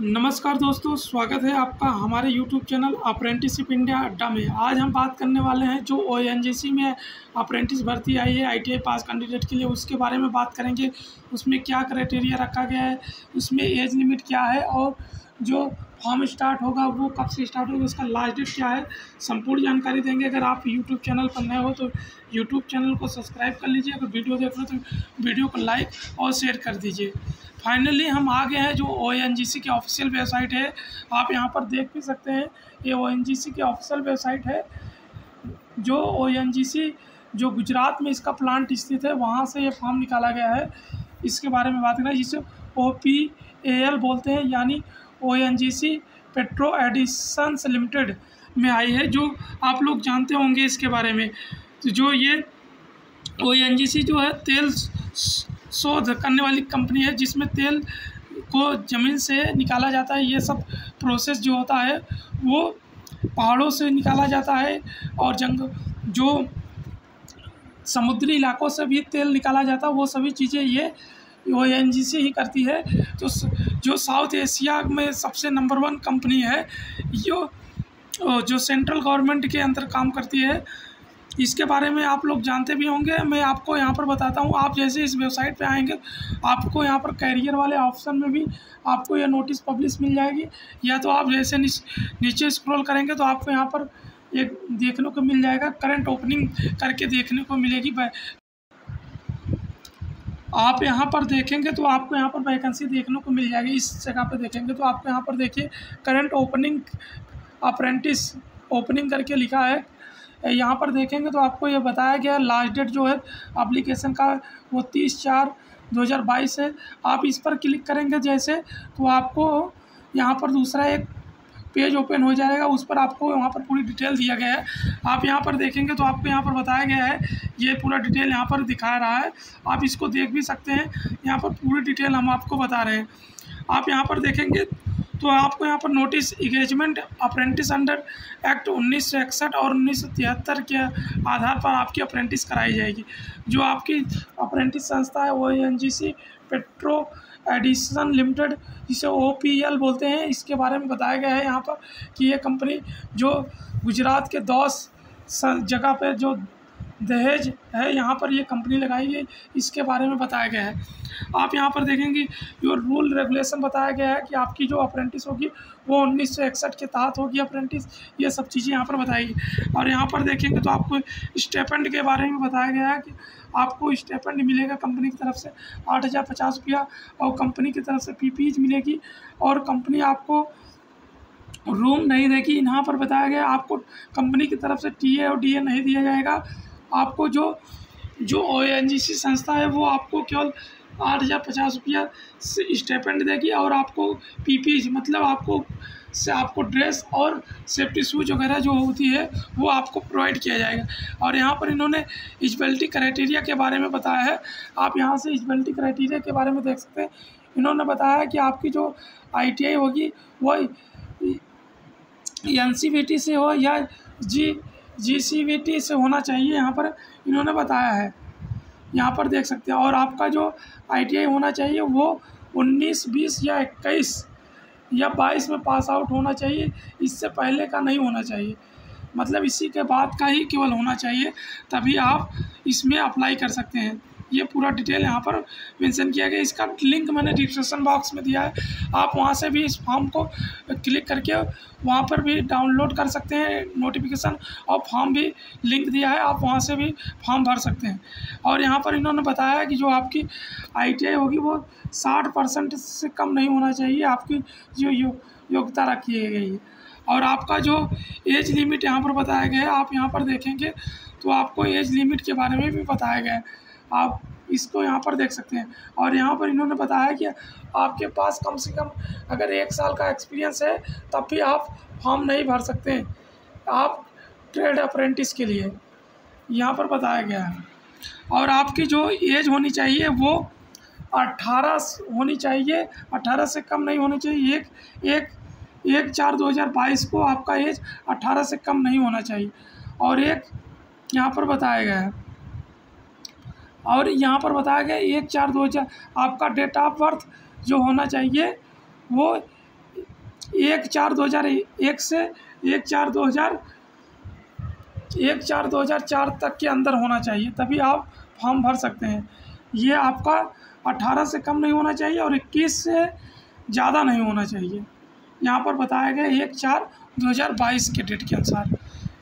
नमस्कार दोस्तों, स्वागत है आपका हमारे YouTube चैनल अप्रेंटिसिप इंडिया अड्डा में। आज हम बात करने वाले हैं जो ओएनजीसी में अप्रेंटिस भर्ती आई है आईटीआई पास कैंडिडेट के लिए। उसके बारे में बात करेंगे, उसमें क्या क्राइटेरिया रखा गया है, उसमें एज लिमिट क्या है और जो फॉर्म स्टार्ट होगा, वो कब से स्टार्ट होगा, उसका लास्ट डेट क्या है, संपूर्ण जानकारी देंगे। अगर आप यूट्यूब चैनल पर नए हो तो यूट्यूब चैनल को सब्सक्राइब कर लीजिए। अगर वीडियो देख रहे हो तो वीडियो को लाइक और शेयर कर दीजिए। फाइनली हम आ गए हैं जो ओएनजीसी की ऑफिशियल वेबसाइट है। आप यहाँ पर देख भी सकते हैं, ये ओएनजीसी की ऑफिशियल वेबसाइट है, जो ओएनजीसी जो गुजरात में इसका प्लांट स्थित है, वहाँ से ये फॉर्म निकाला गया है। इसके बारे में बात करें जिसे ओ पी ए एल बोलते हैं, यानी O N G C petro additions limited में आई है, जो आप लोग जानते होंगे इसके बारे में। तो जो ये ओ एन जी सी जो है, तेल शोध करने वाली कंपनी है, जिसमें तेल को ज़मीन से निकाला जाता है, ये सब प्रोसेस जो होता है, वो पहाड़ों से निकाला जाता है और जंग, जो समुद्री इलाकों से भी तेल निकाला जाता है, वो सभी चीज़ें ये ओ एन ही करती है। तो जो साउथ एशिया में सबसे नंबर वन कंपनी है जो जो सेंट्रल गवर्नमेंट के अंदर काम करती है, इसके बारे में आप लोग जानते भी होंगे। मैं आपको यहाँ पर बताता हूँ, आप जैसे इस वेबसाइट पे आएँगे, आपको यहाँ पर कैरियर वाले ऑप्शन में भी आपको यह नोटिस पब्लिश मिल जाएगी। या तो आप जैसे नीचे स्क्रॉल करेंगे तो आपको यहाँ पर एक देखने को मिल जाएगा। करंट ओपनिंग करके देखने को मिलेगी। आप यहाँ पर देखेंगे तो आपको यहाँ पर वैकेंसी देखने को मिल जाएगी। इस जगह पर देखेंगे तो आपको यहाँ पर देखिए करंट ओपनिंग अप्रेंटिस ओपनिंग करके लिखा है। यहाँ पर देखेंगे तो आपको ये बताया गया लास्ट डेट जो है अप्लीकेशन का वो तीस चार दो हज़ार बाईस है। आप इस पर क्लिक करेंगे जैसे तो आपको यहाँ पर दूसरा एक पेज ओपन हो जाएगा, उस पर आपको वहाँ पर पूरी डिटेल दिया गया है। आप यहाँ पर देखेंगे तो आपको यहाँ पर बताया गया है, ये पूरा डिटेल यहाँ पर दिखा रहा है। आप इसको देख भी सकते हैं, यहाँ पर पूरी डिटेल हम आपको बता रहे हैं। आप यहाँ पर देखेंगे तो आपको यहाँ पर notice engagement apprentice under act उन्नीस सौ इकसठ और उन्नीस सौ तिहत्तर के आधार पर आपकी अप्रेंटिस कराई जाएगी। जो आपकी अप्रेंटिस संस्था है, वो N G C petro addition limited, जिसे ओ बोलते हैं, इसके बारे में बताया गया है यहाँ पर कि यह कंपनी जो गुजरात के दौस जगह पर जो दहेज है, यहाँ पर ये कंपनी लगाई गई, इसके बारे में बताया गया है। आप यहाँ पर देखेंगे, जो रूल रेगुलेशन बताया गया है कि आपकी जो अप्रेंटिस होगी, वो उन्नीस सौ इकसठ के तहत होगी अप्रेंटिस ये सब चीज़ें यहाँ पर बताएगी और यहाँ पर देखेंगे तो आपको स्टेपेंड के बारे में बताया गया है कि आपको स्टेपेंड मिलेगा कंपनी की तरफ़ से आठ हज़ार पचास रुपया और कंपनी की तरफ़ से पी मिलेगी और कंपनी आपको रूम नहीं देगी। यहाँ पर बताया गया आपको कंपनी की तरफ़ से टीए और डीए नहीं दिया जाएगा। आपको जो जो ओ संस्था है, वो आपको केवल आठ हज़ार पचास रुपया स्टेपेंड देगी और आपको पी मतलब आपको से आपको ड्रेस और सेफ्टी शूज़ वगैरह जो होती है, वो आपको प्रोवाइड किया जाएगा। और यहाँ पर इन्होंने इजबिलिटी क्राइटेरिया के बारे में बताया है। आप यहाँ से इजबिलिटी क्राइटेरिया के बारे में देख सकते हैं। इन्होंने बताया कि आपकी जो आईटीआई होगी, वो एनसीबीटी से हो या जी जी से होना चाहिए, यहाँ पर इन्होंने बताया है। यहाँ पर देख सकते हैं, और आपका जो आई होना चाहिए वो उन्नीस, बीस या इक्कीस या बाईस में पास आउट होना चाहिए, इससे पहले का नहीं होना चाहिए। मतलब इसी के बाद का ही केवल होना चाहिए, तभी आप इसमें अप्लाई कर सकते हैं। ये पूरा डिटेल यहाँ पर मेंशन किया गया इसका लिंक मैंने डिस्क्रिप्शन बॉक्स में दिया है। आप वहाँ से भी इस फॉर्म को क्लिक करके वहाँ पर भी डाउनलोड कर सकते हैं नोटिफिकेशन और फॉर्म भी लिंक दिया है। आप वहाँ से भी फॉर्म भर सकते हैं। और यहाँ पर इन्होंने बताया कि जो आपकी आई होगी वो साठ परसेंट से कम नहीं होना चाहिए। आपकी जो यो, योग्यता रखी गई है। और आपका जो एज लिमिट यहाँ पर बताया गया है आप यहाँ पर देखेंगे तो आपको एज लिमिट के बारे में भी बताया गया है। आप इसको यहाँ पर देख सकते हैं। और यहाँ पर इन्होंने बताया कि आपके पास कम से कम अगर एक साल का एक्सपीरियंस है, तब भी आप फॉर्म नहीं भर सकते हैं। आप ट्रेड अप्रेंटिस के लिए यहाँ पर बताया गया है। और आपकी जो एज होनी चाहिए, वो अट्ठारह होनी चाहिए अट्ठारह से कम नहीं होनी चाहिए। एक एक एक चार दो हज़ार बाईस को आपका एज अट्ठारह से कम नहीं होना चाहिए। और एक यहाँ पर बताया गया है। और यहाँ पर बताया गया एक चार दो हज़ार, आपका डेट ऑफ़ बर्थ जो होना चाहिए, वो एक चार दो हज़ार एक से एक चार दो हज़ार, एक चार दो हज़ार चार तक के अंदर होना चाहिए, तभी आप फॉर्म भर सकते हैं। ये आपका अट्ठारह से कम नहीं होना चाहिए और इक्कीस से ज़्यादा नहीं होना चाहिए। यहाँ पर बताया गया एक चार दो हज़ार बाईस के डेट के अनुसार।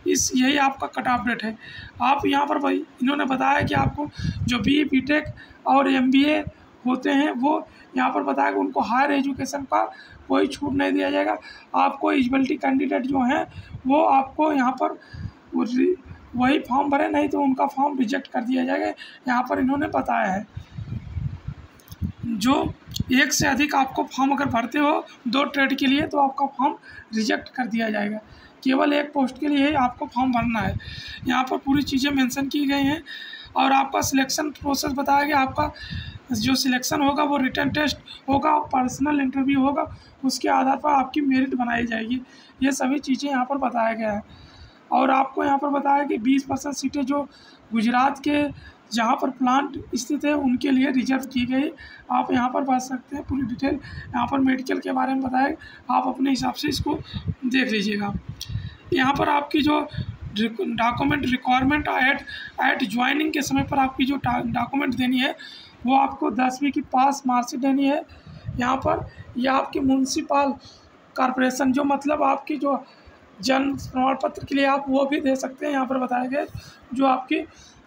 इस, यही आपका कट ऑफ़ डेट है। आप यहाँ पर भाई इन्होंने बताया कि आपको जो बी बी टेक और एम बी ए होते हैं, वो यहाँ पर बताया कि उनको हायर एजुकेशन का कोई छूट नहीं दिया जाएगा। आपको एलिजिबिलिटी कैंडिडेट जो हैं, वो आपको यहाँ पर वही फॉर्म भरे, नहीं तो उनका फॉर्म रिजेक्ट कर दिया जाएगा। यहाँ पर इन्होंने बताया है, जो एक से अधिक आपको फॉर्म अगर भरते हो दो ट्रेड के लिए तो आपका फॉर्म रिजेक्ट कर दिया जाएगा। केवल एक पोस्ट के लिए आपको फॉर्म भरना है। यहाँ पर पूरी चीज़ें मेंशन की गई हैं और आपका सिलेक्शन प्रोसेस बताया गया, आपका जो सिलेक्शन होगा वो रिटर्न टेस्ट होगा पर्सनल इंटरव्यू होगा, उसके आधार पर आपकी मेरिट बनाई जाएगी। ये सभी चीज़ें यहाँ पर बताया गया है। और आपको यहाँ पर बताया कि बीस परसेंट सीटें जो गुजरात के जहाँ पर प्लांट स्थित है, उनके लिए रिज़र्व की गई। आप यहाँ पर पढ़ सकते हैं, पूरी डिटेल यहाँ पर मेडिकल के बारे में बताए। आप अपने हिसाब से इसको देख लीजिएगा। यहाँ पर आपकी जो document requirement at at joining के समय पर आपकी जो डॉक्यूमेंट देनी है, वो आपको दसवीं की पास मार्कशीट देनी है। यहाँ पर यह आपकी म्यूनसिपल कॉरपोरेशन जो मतलब आपकी जो जन्म प्रमाण पत्र के लिए आप वो भी दे सकते हैं, यहाँ पर बताया गया जो आपकी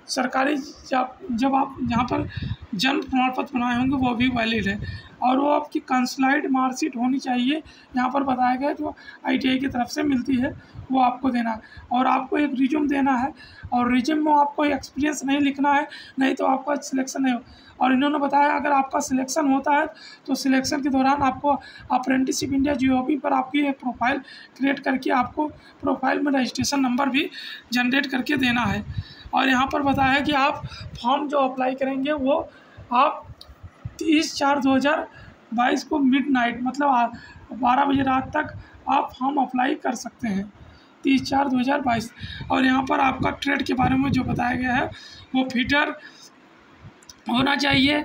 सरकारी जब आप जहाँ पर जन्म प्रमाण पत्र बनाए होंगे, वो भी वैलिड है। और वो आपकी कंसलाइड मार्कशीट होनी चाहिए। यहाँ पर बताया गया जो आईटीआई की तरफ़ से मिलती है, वो आपको देना। है और आपको एक रिज्यूम देना है, और रिज्यूम में आपको एक्सपीरियंस नहीं लिखना है, नहीं तो आपका सिलेक्शन नहीं हो। और इन्होंने बताया, अगर आपका सिलेक्शन होता है तो सिलेक्शन के दौरान आपको अप्रेंटिसशिप इंडिया जी पर आपकी एक प्रोफ़ाइल क्रिएट करके आपको प्रोफ़ाइल में रजिस्ट्रेशन नंबर भी जनरेट करके देना है। और यहाँ पर बताया कि आप फॉर्म जो अप्लाई करेंगे वो आप तीस चार दो हज़ार बाईस को मिड नाइट मतलब बारह बजे रात तक आप फॉर्म अप्लाई कर सकते हैं। तीस चार दो हज़ार बाईस। और यहाँ पर आपका ट्रेड के बारे में जो बताया गया है, वो फिटर होना चाहिए।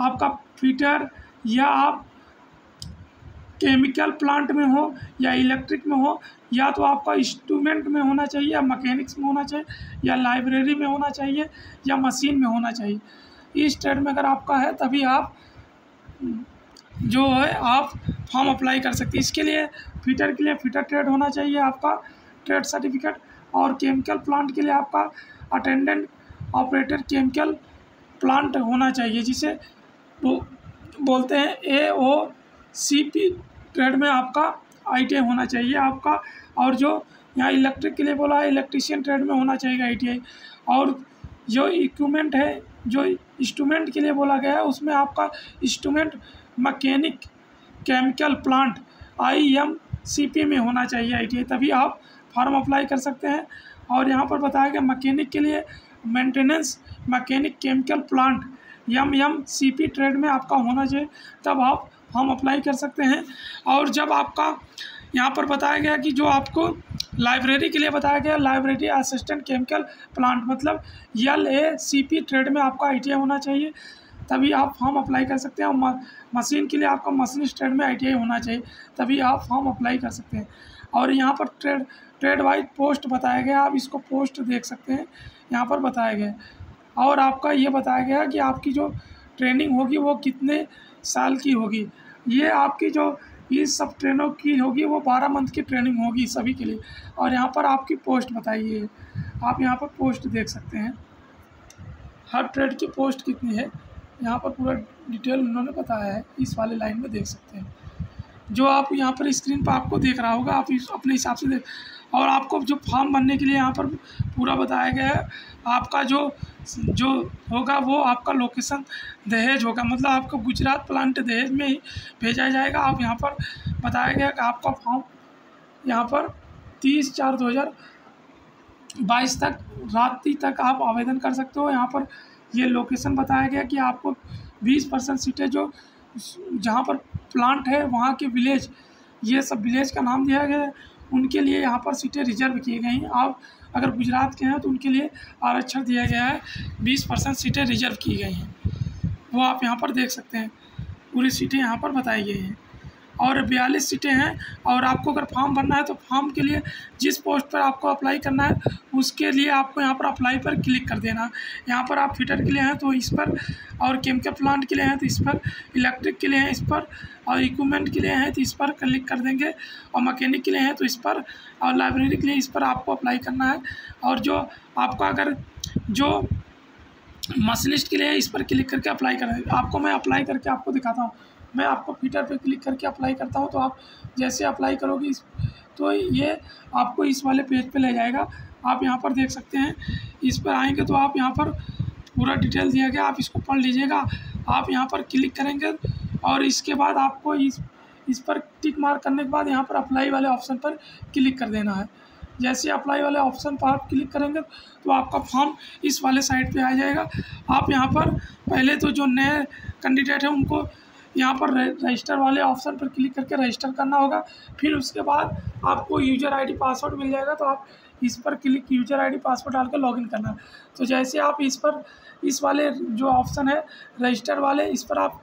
आपका फिटर या आप केमिकल प्लांट में हो या इलेक्ट्रिक में हो, या तो आपका इंस्ट्रूमेंट में होना चाहिए, या मकैनिक्स में होना चाहिए, या लाइब्रेरी में होना चाहिए, या मशीन में होना चाहिए। इस ट्रेड में अगर आपका है, तभी आप, जो है, आप फॉर्म अप्लाई कर सकते हैं। इसके लिए फिटर के लिए फिटर ट्रेड होना चाहिए आपका ट्रेड सर्टिफिकेट और केमिकल प्लांट के लिए आपका अटेंडेंट ऑपरेटर केमिकल प्लांट होना चाहिए, जिसे वो बोलते हैं ए ओ सी पी ट्रेड में आपका आई होना चाहिए, आपका और जो यहाँ इलेक्ट्रिक के लिए बोला है इलेक्ट्रीशियन ट्रेड में होना चाहिए आई और जो इक्विपमेंट है, जो इंस्ट्रूमेंट के लिए बोला गया है, उसमें आपका instrument mechanic chemical plant I M C P में होना चाहिए आई तभी आप फॉर्म अप्लाई कर सकते हैं। और यहाँ पर बताया गया मकैनिक के लिए maintenance mechanic chemical plant M M C P trade में आपका होना चाहिए, तब आप हम अप्लाई कर सकते हैं। और जब आपका यहाँ पर बताया गया कि जो आपको लाइब्रेरी के लिए बताया गया लाइब्रेरी असिस्टेंट केमिकल प्लांट मतलब L A C P trade में आपका आईटीआई होना चाहिए। तभी आप फॉर्म अप्लाई कर सकते हैं मशीन के लिए आपका मशीन ट्रेड में आईटीआई होना चाहिए। तभी आप फॉर्म अप्लाई कर सकते हैं। और यहाँ पर ट्रेड ट्रेड वाइज पोस्ट बताया गया, आप इसको पोस्ट देख सकते हैं। यहाँ पर बताया गया। और आपका ये बताया गया कि आपकी जो ट्रेनिंग होगी वो कितने साल की होगी। ये आपकी जो, ये सब ट्रेनों की होगी, वो बारह मंथ की ट्रेनिंग होगी सभी के लिए। और यहाँ पर आपकी पोस्ट बताइए। आप यहाँ पर पोस्ट देख सकते हैं। हर ट्रेड की पोस्ट कितनी है, यहाँ पर पूरा डिटेल उन्होंने बताया है। इस वाले लाइन में देख सकते हैं। जो आप यहाँ पर स्क्रीन पर आपको देख रहा होगा, आप इस अपने हिसाब से देख और आपको जो फॉर्म भरने के लिए यहाँ पर पूरा बताया गया है, आपका जो जो होगा वो आपका लोकेशन दहेज होगा। मतलब आपको गुजरात प्लांट दहेज में ही भेजा जाएगा। आप यहाँ पर बताया गया कि आपका फॉर्म यहाँ पर तीस चार दो हज़ार बाईस तक रात तक आप आवेदन कर सकते हो। यहाँ पर ये लोकेशन बताया गया कि आपको बीस परसेंट सीटें जो जहाँ पर प्लांट है, वहाँ के विलेज ये सब विलेज का नाम दिया गया है। उनके लिए यहाँ पर सीटें रिज़र्व की गई हैं। आप अगर गुजरात के हैं तो उनके लिए आरक्षण दिया गया है। बीस परसेंट सीटें रिज़र्व की गई हैं। वो आप यहाँ पर देख सकते हैं। पूरी सीटें यहाँ पर बताई गई हैं। और बयालीस सीटें हैं और आपको अगर फॉर्म भरना है तो फॉर्म के लिए जिस पोस्ट पर आपको अप्लाई करना है, उसके लिए आपको यहाँ पर अप्लाई पर क्लिक कर देना। यहाँ पर आप फिटर के लिए हैं तो इस पर और केमिकल प्लांट के लिए हैं तो इस पर, इलेक्ट्रिक के लिए हैं इस पर और इक्विपमेंट के लिए हैं तो इस पर क्लिक कर देंगे और मकैनिक के लिए हैं तो इस पर और लाइब्रेरी के लिए इस पर आपको अप्लाई करना है। और जो आपका अगर जो मसलिस्ट के लिए इस पर क्लिक करके अप्लाई करें आपको मैं अप्लाई करके आपको दिखाता हूँ। मैं आपको फीटर पे क्लिक करके अप्लाई करता हूँ तो आप जैसे अप्लाई करोगे इस तो ये आपको इस वाले पेज पे ले जाएगा। आप यहाँ पर देख सकते हैं, इस पर आएँगे तो आप यहाँ पर पूरा डिटेल दिया गया, आप इसको पढ़ लीजिएगा। आप यहाँ पर क्लिक करेंगे और इसके बाद आपको इस इस पर टिक मार्क करने के बाद यहाँ पर अप्लाई वाले ऑप्शन पर क्लिक कर देना है। जैसे अप्लाई वाले ऑप्शन पर आप क्लिक करेंगे तो आपका फॉर्म इस वाले साइड पे आ जाएगा। आप यहाँ पर पहले तो जो नए कैंडिडेट हैं, उनको यहाँ पर रजिस्टर वाले ऑप्शन पर क्लिक करके रजिस्टर करना होगा। फिर उसके बाद आपको यूज़र आईडी पासवर्ड मिल जाएगा तो आप इस पर क्लिक यूज़र आईडी पासवर्ड डाल कर लॉगिन करना। तो जैसे आप इस पर इस वाले जो ऑप्शन है, रजिस्टर वाले, इस पर आप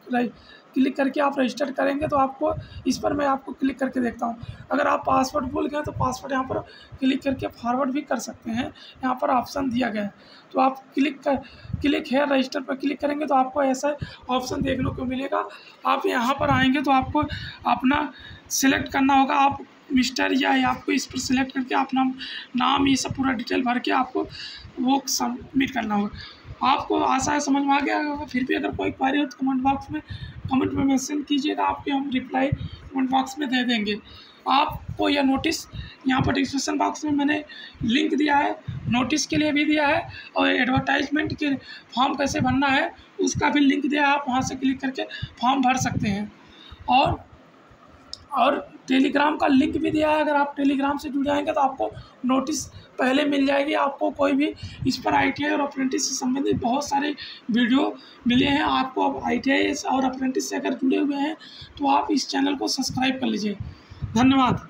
क्लिक करके आप रजिस्टर करेंगे तो आपको इस पर मैं आपको क्लिक करके देखता हूँ। अगर आप पासवर्ड भूल गए तो पासवर्ड यहाँ पर क्लिक करके फॉरवर्ड भी कर सकते हैं। यहाँ पर ऑप्शन दिया गया है। तो आप क्लिक कर, क्लिक है, रजिस्टर पर क्लिक करेंगे तो आपको ऐसा ऑप्शन देखने को मिलेगा। आप यहाँ पर आएँगे तो आपको अपना सिलेक्ट करना होगा। आप मिस्टर या आपको इस पर सिलेक्ट करके अपना नाम, ये सब पूरा डिटेल भर के आपको वो सबमिट करना होगा। आपको आशा है समझ में आ गया होगा। फिर भी अगर कोई क्वारी हो तो कमेंट बॉक्स में कमेंट में मैसेज कीजिएगा, आपके हम रिप्लाई कमेंट बॉक्स में दे देंगे। आपको यह नोटिस यहाँ पर डिस्क्रिप्शन बॉक्स में मैंने लिंक दिया है नोटिस के लिए भी दिया है और एडवर्टाइजमेंट के फॉर्म कैसे भरना है, उसका भी लिंक दिया है, आप वहाँ से क्लिक करके फॉर्म भर सकते हैं। और और टेलीग्राम का लिंक भी दिया है। अगर आप टेलीग्राम से जुड़ जाएँगे तो आपको नोटिस पहले मिल जाएगी। आपको कोई भी इस पर आई और अप्रेंटिस से संबंधित बहुत सारे वीडियो मिले हैं। आपको अब आई और अप्रेंटिस से अगर जुड़े हुए हैं तो आप इस चैनल को सब्सक्राइब कर लीजिए। धन्यवाद।